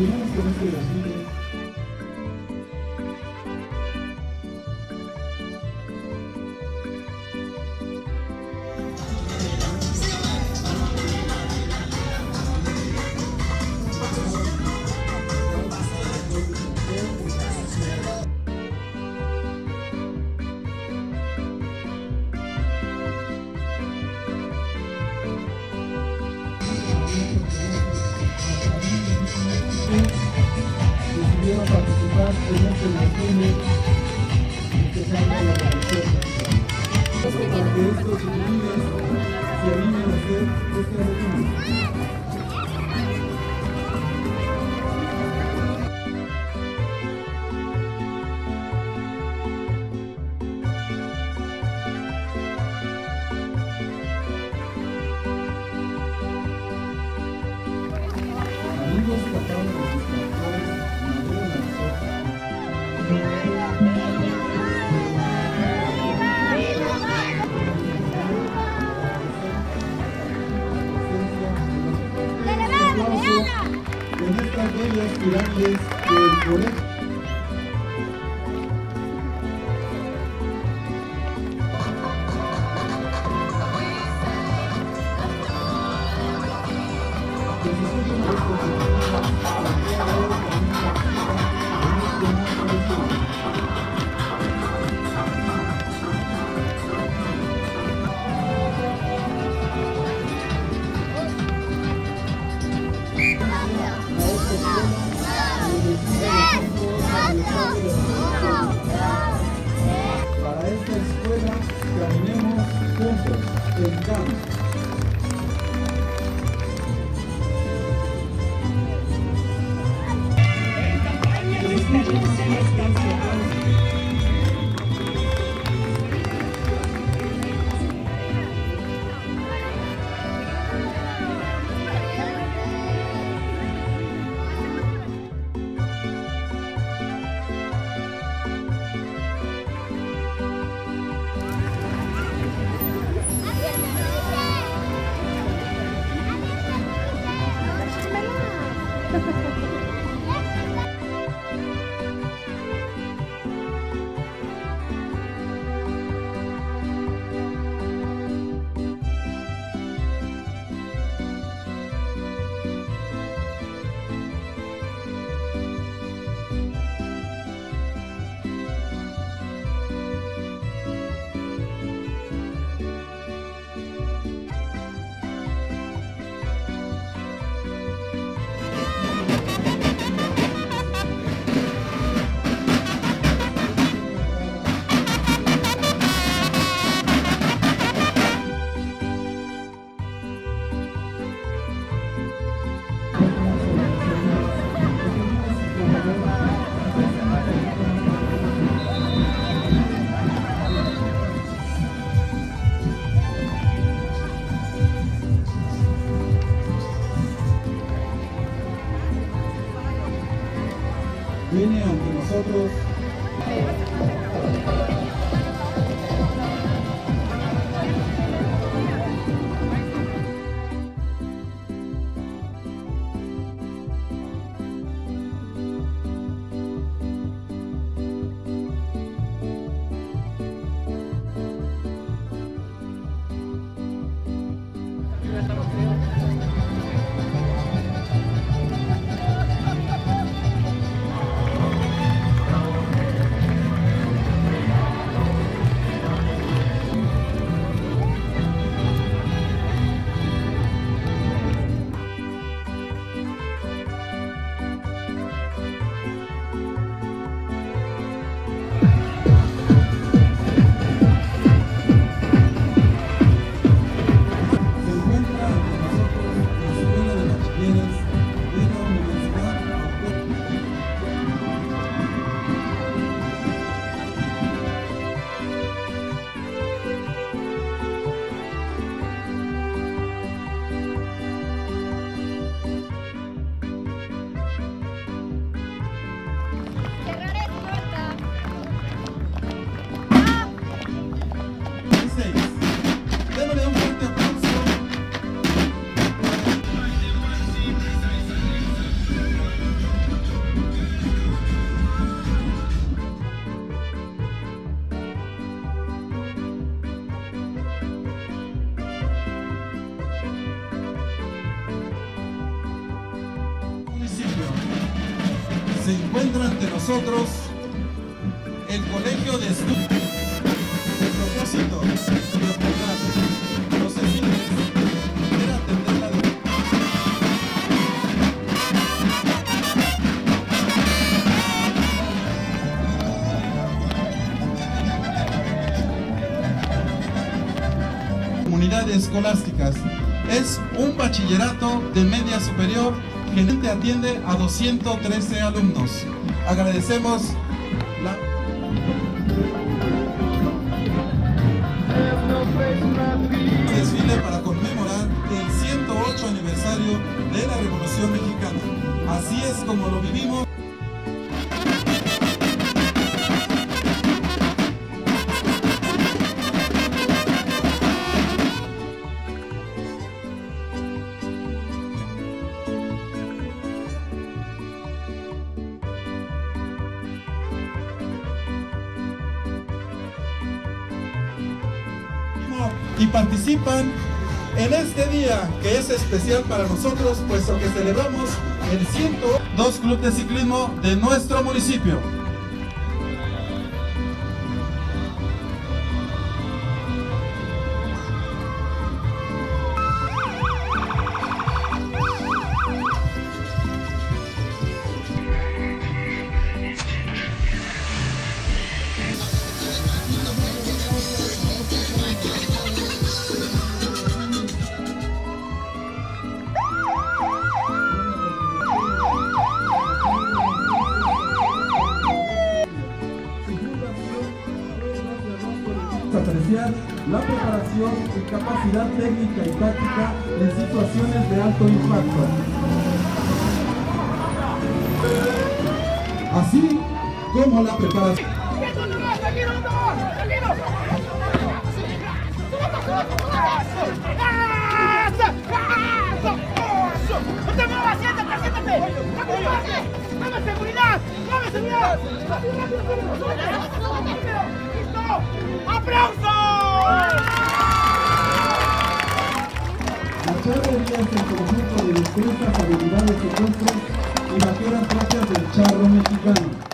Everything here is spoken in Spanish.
Gracias. Decidieron participar en este desfile especial de la tradición. Para que estos chiquilines se animen a hacer. niños y del colegio. good gum. Se encuentra ante nosotros el Colegio de Estudios. El propósito de apoyar los comunidades escolásticas. Es un bachillerato de media superior que atiende a 213 alumnos. Agradecemos la... desfile para conmemorar el 108 aniversario de la Revolución Mexicana. Así es como lo vivimos. Y participan en este día que es especial para nosotros, puesto que celebramos el 102 Club de Ciclismo de nuestro municipio. La preparación y capacidad técnica y táctica en situaciones de alto impacto. Así como la preparación. Habilidades secuestres y vaqueras propias del charro mexicano.